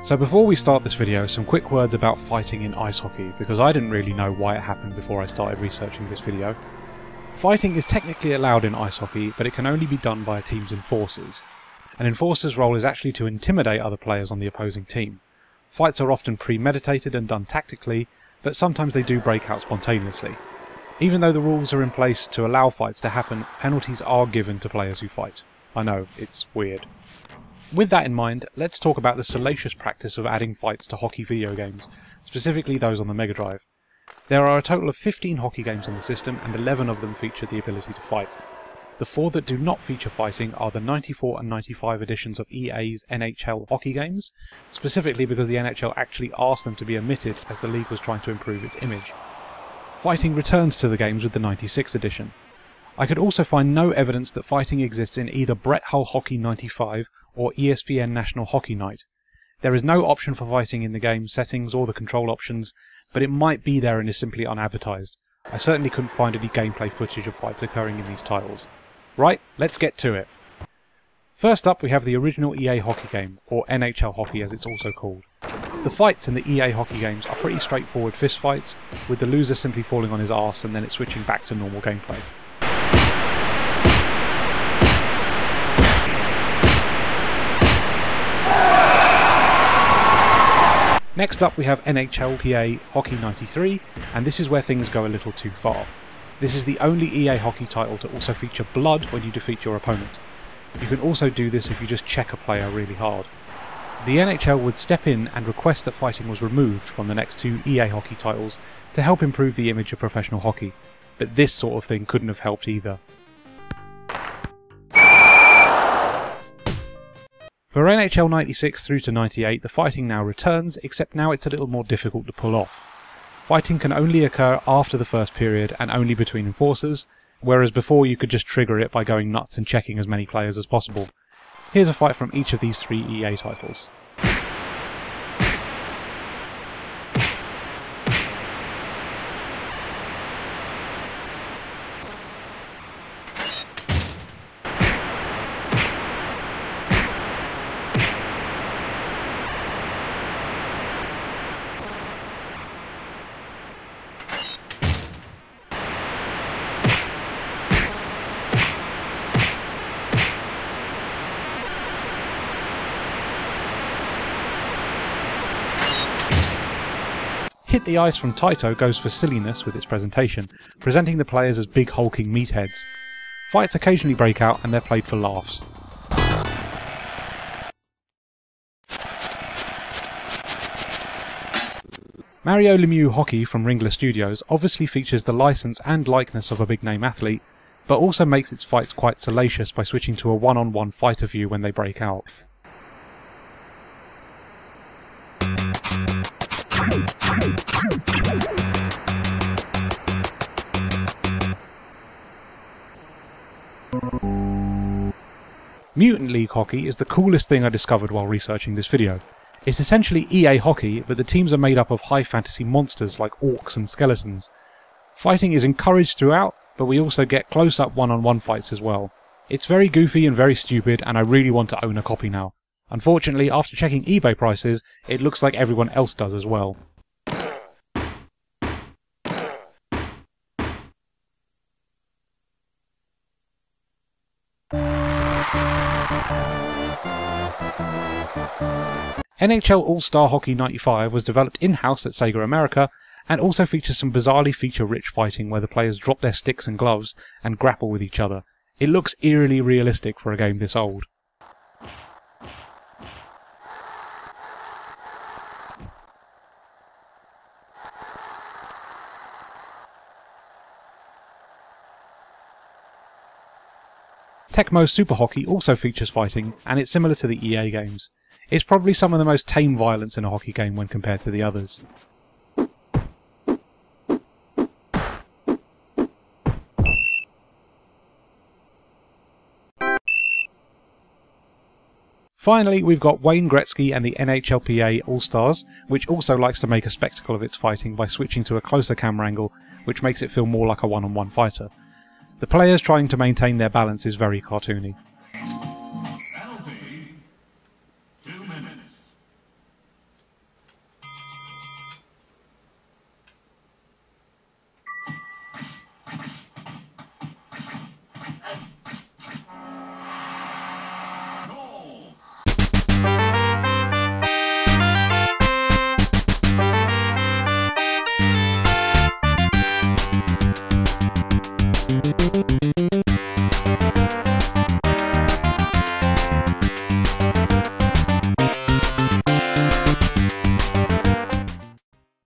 So before we start this video, some quick words about fighting in ice hockey, because I didn't really know why it happened before I started researching this video. Fighting is technically allowed in ice hockey, but it can only be done by a team's enforcers. An enforcer's role is actually to intimidate other players on the opposing team. Fights are often premeditated and done tactically, but sometimes they do break out spontaneously. Even though the rules are in place to allow fights to happen, penalties are given to players who fight. I know, it's weird. With that in mind, let's talk about the salacious practice of adding fights to hockey video games, specifically those on the Mega Drive. There are a total of 15 hockey games on the system, and 11 of them feature the ability to fight. The four that do not feature fighting are the 94 and 95 editions of EA's NHL hockey games, specifically because the NHL actually asked them to be omitted as the league was trying to improve its image. Fighting returns to the games with the 96 edition. I could also find no evidence that fighting exists in either Brett Hull Hockey 95 or ESPN National Hockey Night. There is no option for fighting in the game settings or the control options, but it might be there and is simply unadvertised. I certainly couldn't find any gameplay footage of fights occurring in these titles. Right, let's get to it. First up we have the original EA hockey game, or NHL hockey as it's also called. The fights in the EA hockey games are pretty straightforward fist fights, with the loser simply falling on his arse and then it switching back to normal gameplay. Next up we have NHLPA Hockey 93, and this is where things go a little too far. This is the only EA hockey title to also feature blood when you defeat your opponent. You can also do this if you just check a player really hard. The NHL would step in and request that fighting was removed from the next two EA hockey titles to help improve the image of professional hockey, but this sort of thing couldn't have helped either. For NHL 96 through to 98, the fighting now returns, except now it's a little more difficult to pull off. Fighting can only occur after the first period and only between enforcers, whereas before you could just trigger it by going nuts and checking as many players as possible. Here's a fight from each of these three EA titles. Hit the Ice from Taito goes for silliness with its presentation, presenting the players as big hulking meatheads. Fights occasionally break out and they're played for laughs. Mario Lemieux Hockey from Ringler Studios obviously features the license and likeness of a big name athlete, but also makes its fights quite salacious by switching to a one-on-one fighter view when they break out. Mutant League Hockey is the coolest thing I discovered while researching this video. It's essentially EA hockey, but the teams are made up of high fantasy monsters like orcs and skeletons. Fighting is encouraged throughout, but we also get close-up one-on-one fights as well. It's very goofy and very stupid, and I really want to own a copy now. Unfortunately, after checking eBay prices, it looks like everyone else does as well. NHL All-Star Hockey 95 was developed in-house at Sega America and also features some bizarrely feature-rich fighting where the players drop their sticks and gloves and grapple with each other. It looks eerily realistic for a game this old. Tecmo Super Hockey also features fighting, and it's similar to the EA games. It's probably some of the most tame violence in a hockey game when compared to the others. Finally, we've got Wayne Gretzky and the NHLPA All-Stars, which also likes to make a spectacle of its fighting by switching to a closer camera angle, which makes it feel more like a one-on-one fighter. The players trying to maintain their balance is very cartoony.